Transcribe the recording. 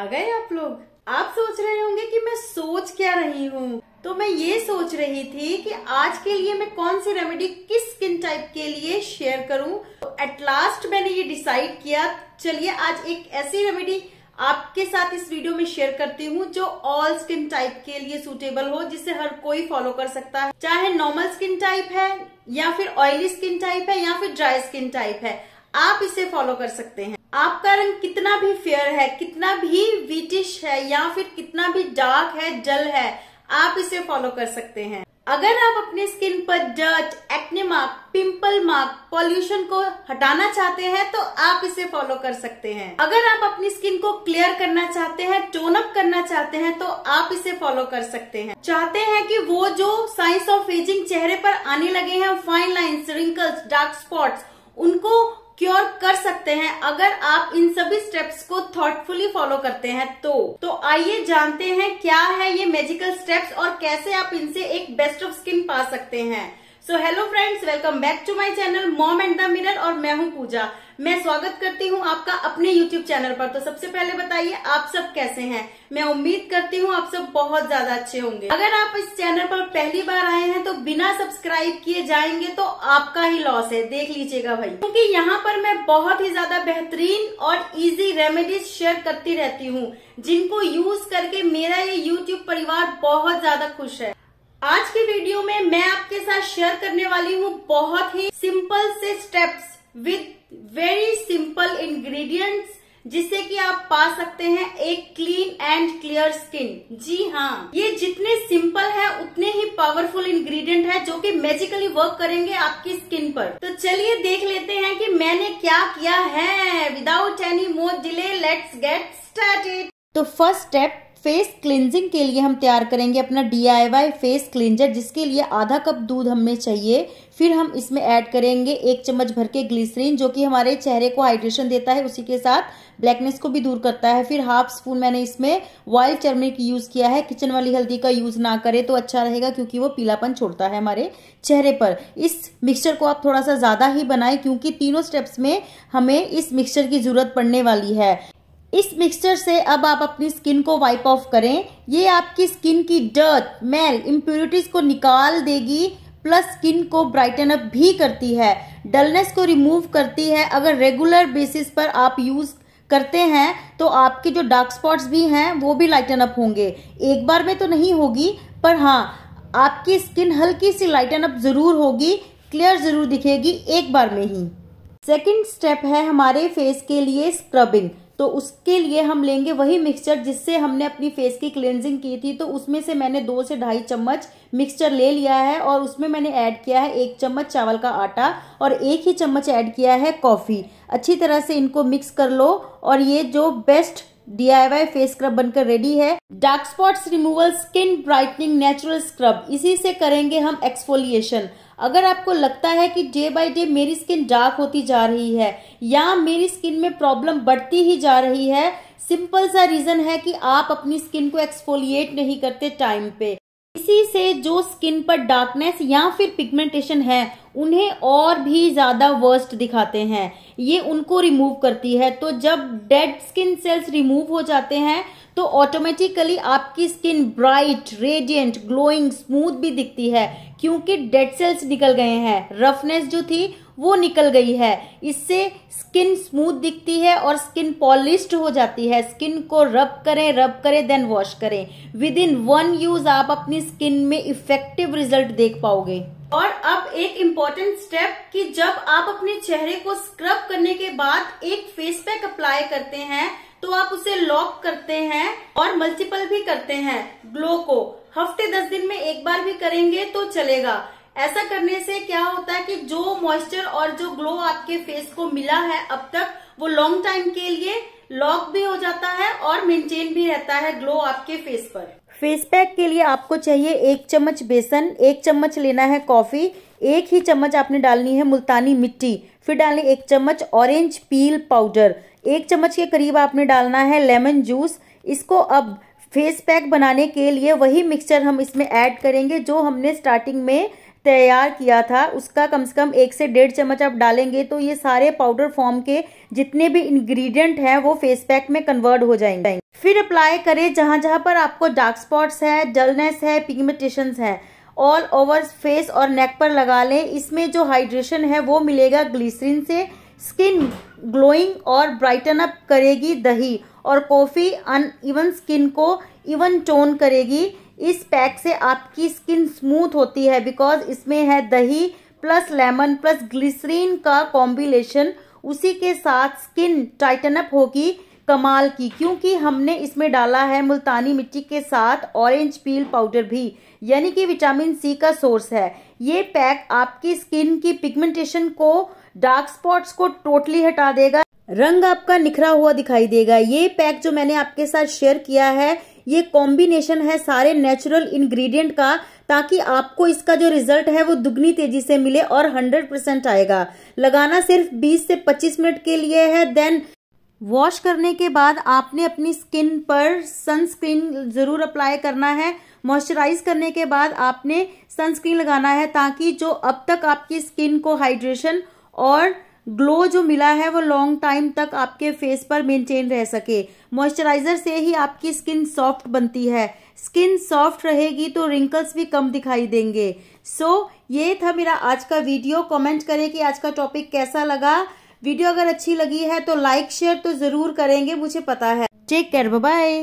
आ गए आप लोग? आप सोच रहे होंगे कि मैं सोच क्या रही हूँ। तो मैं ये सोच रही थी कि आज के लिए मैं कौन सी रेमेडी किस स्किन टाइप के लिए शेयर करूँ। तो एट लास्ट मैंने ये डिसाइड किया, चलिए आज एक ऐसी रेमेडी आपके साथ इस वीडियो में शेयर करती हूँ जो ऑल स्किन टाइप के लिए सुटेबल हो, जिसे हर कोई फॉलो कर सकता है। चाहे नॉर्मल स्किन टाइप है, या फिर ऑयली स्किन टाइप है, या फिर ड्राई स्किन टाइप है, आप इसे फॉलो कर सकते हैं। आपका रंग कितना भी फेयर है, कितना भी वीटिश है या फिर कितना भी डार्क है, डल है, आप इसे फॉलो कर सकते हैं। अगर आप अपने स्किन पर dirt, acne mark, pimple mark, pollution को हटाना चाहते हैं तो आप इसे फॉलो कर सकते हैं। अगर आप अपनी स्किन को क्लियर करना चाहते हैं, टोन अप करना चाहते हैं तो आप इसे फॉलो कर सकते हैं। चाहते हैं कि वो जो साइंस ऑफ़ एजिंग चेहरे पर आने लगे हैं fine lines wrinkles dark spots उनको क्योर कर सकते हैं, अगर आप इन सभी स्टेप्स को थॉटफुली फॉलो करते हैं तो। तो आइए जानते हैं क्या है ये मेजिकल स्टेप्स और कैसे आप इनसे एक बेस्ट ऑफ़ स्किन पा सकते हैं। So hello friends welcome back to my channel mom and the mirror और मैं हूँ पूजा। मैं स्वागत करती हूँ आपका अपने यूट्यूब चैनल पर। तो सबसे पहले बताइए, आप सब कैसे हैं? मैं उम्मीद करती हूँ आप सब बहुत ज़्यादा अच्छे होंगे। अगर आप इस चैनल पर पहली बार आए हैं तो बिना सब्सक्राइब किए जाएँगे तो आपका ही लॉस है। देख लीजिएगा भाई। क्योंकि यहाँ पर मैं बहुत ही ज़्यादा बेहतरीन और इजी रेमेडीज शेयर करती रहती हूँ, जिनको यूज़ करके मेरा ये यूट्यूब परिवार बहुत ज़्यादा खुश है। आज की वीडियो में मैं आपके साथ शेयर करने वाली हूँ बहुत ही सिंपल से steps with very simple ingredients जिससे कि आप पा सकते हैं एक क्लीन एंड क्लियर स्किन जी हाँ ये जितने सिंपल है, उतने ही पावरफुल इंग्रेडिएंट है जो कि मैजिकली वर्क करेंगे आपकी स्किन पर। तो चलिए देख लेते हैं कि मैंने क्या किया है। Without any more delay let's get started तो फ़र्स्ट स्टेप फेस क्लिनजिंग के लिए हम तैयार करेंगे अपना डी फेस क्लिनजर, जिसके लिए आधा कप दूध हमें चाहिए। फिर हम इसमें ऐड करेंगे एक चम्मच भर के ग्लिसरीन, जो कि हमारे चेहरे को हाइड्रेशन देता है, उसी के साथ ब्लैकनेस को भी दूर करता है। फिर हाफ़ स्पून मैंने इसमें वाइल्ड टर्मरिक यूज़ किया है। किचन वाली हल्दी का यूज़ ना करे तो अच्छा रहेगा, क्योंकि वो पीलापन छोड़ता है हमारे चेहरे पर। इस मिक्सचर को आप थोड़ा सा ज़्यादा ही बनाए, क्योंकि तीनों स्टेप्स में हमें इस मिक्सचर की ज़रूरत पड़ने वाली है। इस मिक्सचर से अब आप अपनी स्किन को वाइप ऑफ़ करें। ये आपकी स्किन की डर्ट मेल इम्प्योरिटीज को निकाल देगी प्लस स्किन को ब्राइटन अप भी करती है। डलनेस को रिमूव करती है। अगर रेगुलर बेसिस पर आप यूज़ करते हैं तो आपके जो डार्क स्पॉट्स भी हैं, वो भी लाइटन अप होंगे। एक बार में तो नहीं होगी, पर हाँ आपकी स्किन हल्की सी लाइटन अप ज़रूर होगी क्लियर ज़रूर दिखेगी एक बार में ही। सेकेंड स्टेप है हमारे फेस के लिए स्क्रबिंग तो उसके लिए हम लेंगे वही मिक्सचर जिससे हमने अपनी फेस की क्लेंजिंग की थी। तो उसमें से मैंने दो से ढाई चम्मच मिक्सचर ले लिया है और उसमें मैंने ऐड किया है एक चम्मच चावल का आटा और एक ही चम्मच ऐड किया है कॉफ़ी अच्छी तरह से इनको मिक्स कर लो और ये जो बेस्ट डी फेस स्क्रब बनकर रेडी है। Dark spots removal skin brightening natural scrub इसी से करेंगे हम एक्सफोलिएशन अगर आपको लगता है कि डे बाय डे मेरी स्किन डार्क होती जा रही है, या मेरी स्किन में प्रॉब्लम बढ़ती ही जा रही है सिंपल सा रीजन है कि आप अपनी स्किन को एक्सफोलिएट नहीं करते टाइम पे। इसी से जो स्किन पर डार्कनेस या फिर पिगमेंटेशन है उन्हें और भी ज़्यादा वर्स्ट दिखाते हैं। ये उनको रिमूव करती है। तो जब डेड स्किन सेल्स रिमूव हो जाते हैं तो ऑटोमेटिकली आपकी skin bright radiant glowing smooth भी दिखती है। क्योंकि डेड सेल्स निकल गए हैं। रफनेस जो थी, वो निकल गई है। इससे स्किन स्मूथ दिखती है और स्किन पॉलिस्ड हो जाती है। स्किन को रब करें रब करें देन वॉश करें। विद इन वन यूज़ आप अपनी स्किन में इफ़ेक्टिव रिज़ल्ट देख पाओगे। और अब एक इम्पोर्टेंट स्टेप कि जब आप अपने चेहरे को स्क्रब करने के बाद एक फेस पैक अप्लाई करते हैं तो आप उसे लॉक करते हैं और मल्टीपल भी करते हैं। ग्लो को हफ़्ते दस दिन में एक बार भी करेंगे तो चलेगा। ऐसा करने से क्या होता है कि जो मॉइस्चर और जो ग्लो आपके फेस को मिला है अब तक, वो लॉन्ग टाइम के लिए लॉक भी हो जाता है और मेंटेन भी रहता है ग्लो आपके फेस पर। फेस पैक के लिए आपको चाहिए एक चम्मच बेसन, एक चम्मच लेना है कॉफ़ी एक ही चम्मच आपने डालनी है मुल्तानी मिट्टी। फिर डालनी एक चम्मच ऑरेंज पील पाउडर एक चम्मच के करीब आपने डालना है लेमन जूस इसको अब फेस पैक बनाने के लिए वही मिक्सचर हम इसमें ऐड करेंगे जो हमने स्टार्टिंग में तैयार किया था। उसका कम से कम एक से डेढ़ चम्मच आप डालेंगे तो ये सारे पाउडर फॉर्म के जितने भी इंग्रेडिएंट हैं, वो फेस पैक में कन्वर्ट हो जाएँगे। फिर अप्लाई करें जहाँ जहाँ पर आपको डार्क स्पॉट्स है डलनेस है पिगमेंटेशन है। ऑल ओवर फेस और नेक पर लगा लें। इसमें जो हाइड्रेशन है, वो मिलेगा ग्लिसरीन से। स्किन ग्लोइंग और ब्राइटन अप करेगी दही और कॉफ़ी अन इवन स्किन को इवन टोन करेगी। इस पैक से आपकी स्किन स्मूथ होती है बिकॉज़ इसमें है दही प्लस लेमन प्लस ग्लिसरीन का कॉम्बिनेशन उसी के साथ स्किन टाइटन अप होगी कमाल की, क्योंकि हमने इसमें डाला है मुल्तानी मिट्टी के साथ ऑरेंज पील पाउडर भी, यानी कि विटामिन सी का सोर्स है। ये पैक आपकी स्किन की पिगमेंटेशन को डार्क स्पॉट्स को टोटली हटा देगा। रंग आपका निखरा हुआ दिखाई देगा। ये पैक जो मैंने आपके साथ शेयर किया है ये कॉम्बिनेशन है सारे नेचुरल इंग्रेडिएंट का, ताकि आपको इसका जो रिज़ल्ट है वो दुगनी तेज़ी से मिले और 100 परसेंट आएगा। लगाना सिर्फ़ 20 से 25 मिनट के लिए है देन वॉश करने के बाद आपने अपनी स्किन पर सनस्क्रीन ज़रूर अप्लाई करना है। मॉइस्चराइज करने के बाद आपने सनस्क्रीन लगाना है, ताकि जो अब तक आपकी स्किन को हाइड्रेशन और ग्लो जो मिला है वो लॉन्ग टाइम तक आपके फेस पर मेंटेन रह सके। मॉइस्चराइजर से ही आपकी स्किन सॉफ्ट बनती है। स्किन सॉफ्ट रहेगी तो रिंकल्स भी कम दिखाई देंगे। सो so, ये था मेरा आज का वीडियो कमेंट करें कि आज का टॉपिक कैसा लगा। वीडियो अगर अच्छी लगी है तो लाइक शेयर तो ज़रूर करेंगे मुझे पता है। Take care bye